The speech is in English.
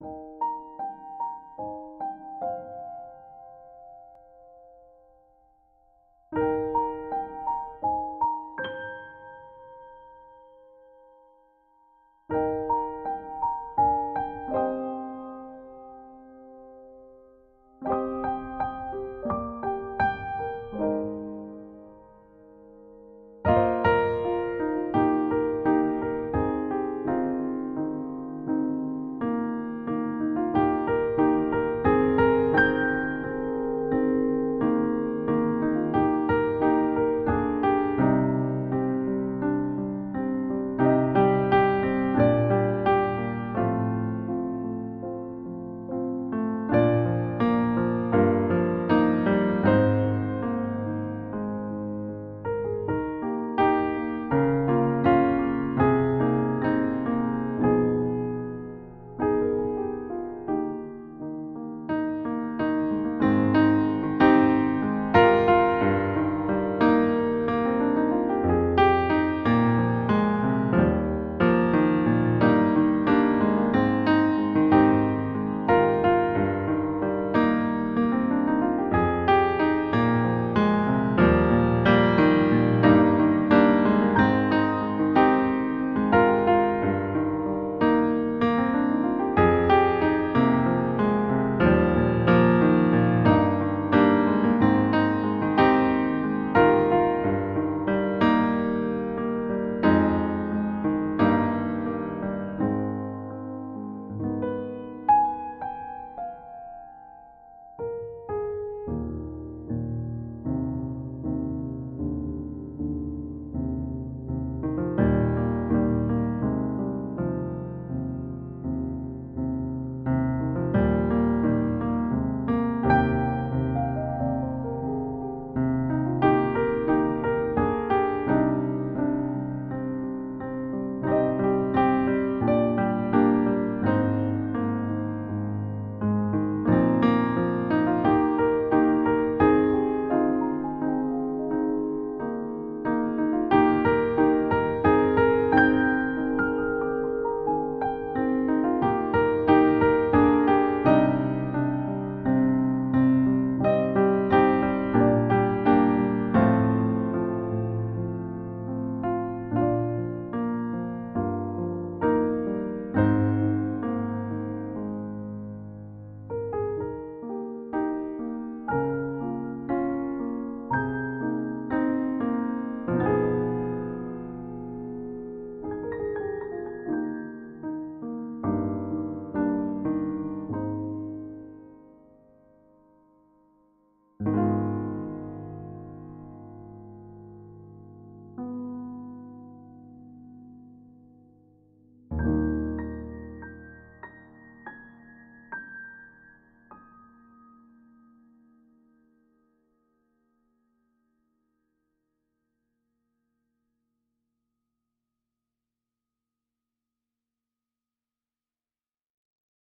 you